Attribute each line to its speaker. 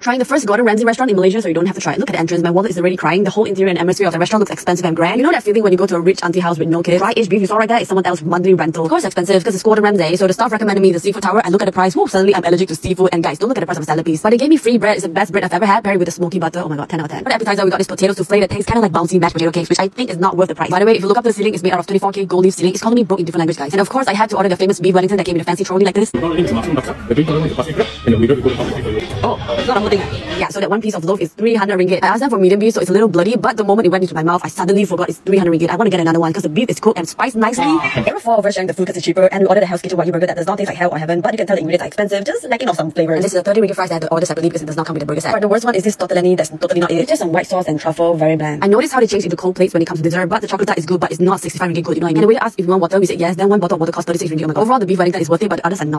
Speaker 1: Trying the first Gordon Ramsay restaurant in Malaysia so you don't have to try it. Look at the entrance, my wallet is already crying. The whole interior and atmosphere of the restaurant looks expensive and grand. You know that feeling when you go to a rich auntie house with no kids? Dry aged beef you saw right there is someone else's monthly rental. Of course expensive because it's Gordon Ramsay, so the staff recommended me the seafood tower and look at the price. Whoa, suddenly I'm allergic to seafood and guys, don't look at the price of a salad piece. But they gave me free bread, it's the best bread I've ever had, paired with the smoky butter. Oh my god, 10 out of 10. For appetizer, we got this potato souffle that tastes kind of like bouncy mashed potato cakes, which I think is not worth the price. By the way, if you look up the ceiling, it's made out of 24k gold leaf ceiling. It's calling me broke in different language, guys. And of course, I had to order the famous beef Wellington that came in a fancy trolley like this. Oh, it's not a whole thing. Yeah, so that one piece of loaf is 300 ringgit. I asked them for medium beef, so it's a little bloody, but the moment it went into my mouth, I suddenly forgot it's 300 ringgit. I want to get another one because the beef is cooked and spiced nicely. There were four of us sharing the food because it's cheaper, and we ordered a Hell's Kitchen Wagyu burger that does not taste like hell or heaven, but you can tell the ingredients are expensive, just lacking of some flavor. And this is a 30 ringgit fries that I had to order separately because it does not come with the burger set. But the worst one is this tortellini that's totally not it. It's just some white sauce and truffle, very bland. I noticed how they change into cold plates when it comes to dessert, but the chocolate tart is good, but it's not 65 ringgit good, you know what I mean? And the waiter asked if we want water, we said yes, then one bottle of water cost 36 ringgit. Oh my god. Overall, the beef Wellington is worth it, but the others are not.